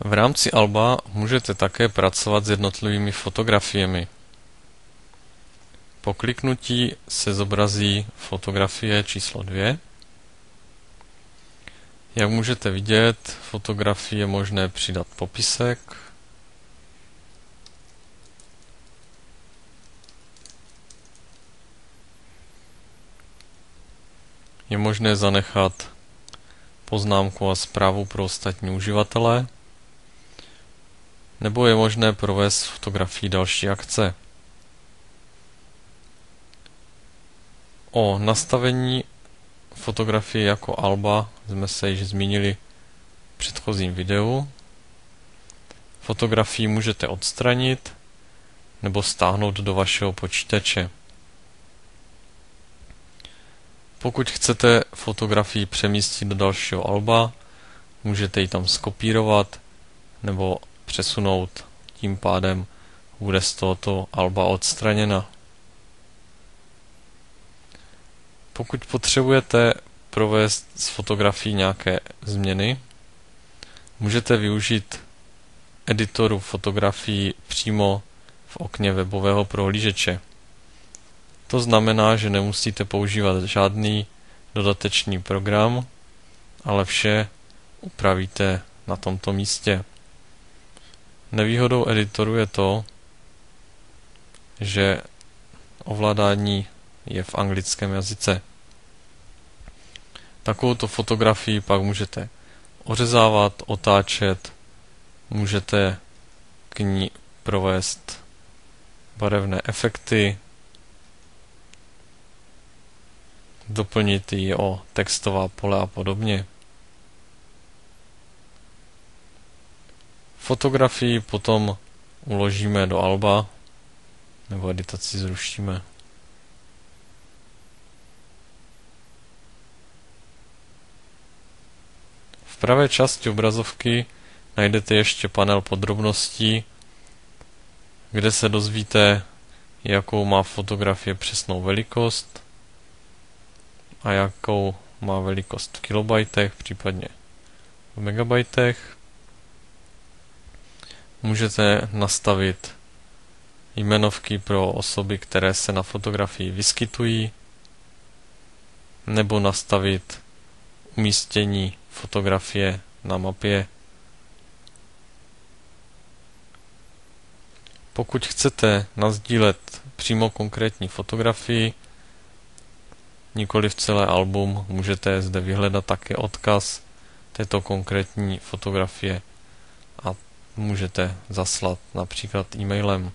V rámci alba můžete také pracovat s jednotlivými fotografiemi. Po kliknutí se zobrazí fotografie číslo 2. Jak můžete vidět, fotografii je možné přidat popisek, je možné zanechat poznámku a zprávu pro ostatní uživatele, nebo je možné provést fotografii další akce. O nastavení fotografie jako alba jsme se již zmínili v předchozím videu. Fotografii můžete odstranit nebo stáhnout do vašeho počítače. Pokud chcete fotografii přemístit do dalšího alba, můžete ji tam skopírovat nebo přesunout. Tím pádem bude z tohoto alba odstraněna. Pokud potřebujete provést s fotografií nějaké změny, můžete využít editoru fotografií přímo v okně webového prohlížeče. To znamená, že nemusíte používat žádný dodatečný program, ale vše upravíte na tomto místě. Nevýhodou editoru je to, že ovládání je v anglickém jazyce. Takovouto fotografii pak můžete ořezávat, otáčet, můžete k ní provést barevné efekty, doplnit ji o textová pole a podobně. Fotografii potom uložíme do alba nebo editaci zrušíme. V pravé části obrazovky najdete ještě panel podrobností, kde se dozvíte, jakou má fotografie přesnou velikost a jakou má velikost v kilobajtech, případně v megabajtech. Můžete nastavit jmenovky pro osoby, které se na fotografii vyskytují, nebo nastavit umístění fotografie na mapě. Pokud chcete nazdílet přímo konkrétní fotografii, nikoli v celé album, můžete zde vyhledat také odkaz této konkrétní fotografie můžete zaslat například e-mailem.